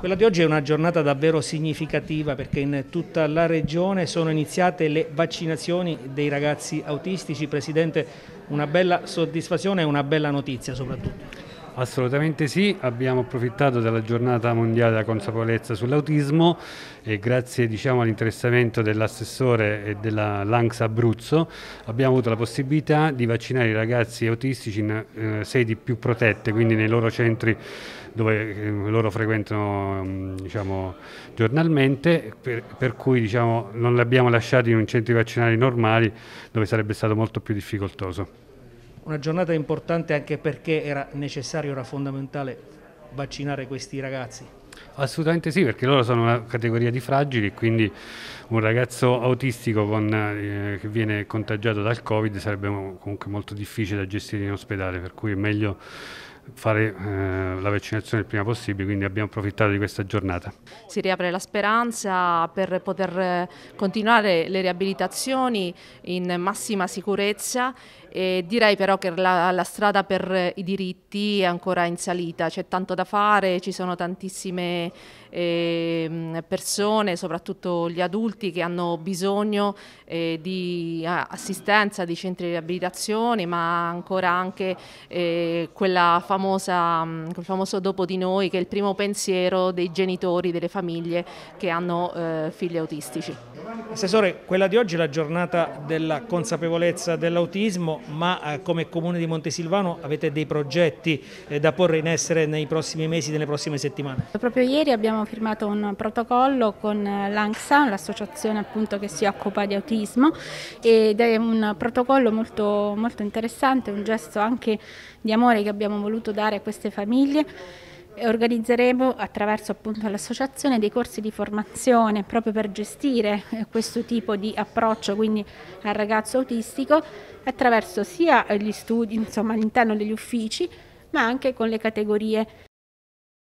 Quella di oggi è una giornata davvero significativa perché in tutta la regione sono iniziate le vaccinazioni dei ragazzi autistici. Presidente, una bella soddisfazione e una bella notizia soprattutto. Assolutamente sì, abbiamo approfittato della giornata mondiale della consapevolezza sull'autismo e grazie diciamo, all'interessamento dell'assessore e della Lanx Abruzzo abbiamo avuto la possibilità di vaccinare i ragazzi autistici in eh, sedi più protette, quindi nei loro centri dove eh, loro frequentano mm, diciamo, giornalmente, per, per cui diciamo, non li abbiamo lasciati in un centri vaccinali normali dove sarebbe stato molto più difficoltoso. Una giornata importante anche perché era necessario, era fondamentale vaccinare questi ragazzi. Assolutamente sì, perché loro sono una categoria di fragili, quindi un ragazzo autistico con, eh, che viene contagiato dal Covid sarebbe comunque molto difficile da gestire in ospedale, per cui è meglio fare eh, la vaccinazione il prima possibile, quindi abbiamo approfittato di questa giornata. Si riapre la speranza per poter continuare le riabilitazioni in massima sicurezza e direi però che la, la, strada per i diritti è ancora in salita, c'è tanto da fare, ci sono tantissime eh, persone, soprattutto gli adulti che hanno bisogno eh, di assistenza, di centri di riabilitazione, ma ancora anche eh, quella famosa, quel famoso dopo di noi che è il primo pensiero dei genitori, delle famiglie che hanno eh, figli autistici. Assessore, quella di oggi è la giornata della consapevolezza dell'autismo, ma eh, come Comune di Montesilvano avete dei progetti eh, da porre in essere nei prossimi mesi, nelle prossime settimane? Proprio ieri abbiamo firmato un protocollo con l'ANXA, l'associazione appunto che si occupa di autismo, ed è un protocollo molto, molto interessante, un gesto anche di amore che abbiamo voluto dare a queste famiglie. Organizzeremo attraverso l'associazione dei corsi di formazione proprio per gestire eh, questo tipo di approccio quindi al ragazzo autistico attraverso sia gli studi all'interno degli uffici ma anche con le categorie